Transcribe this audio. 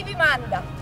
Chi vi manda?